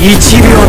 1秒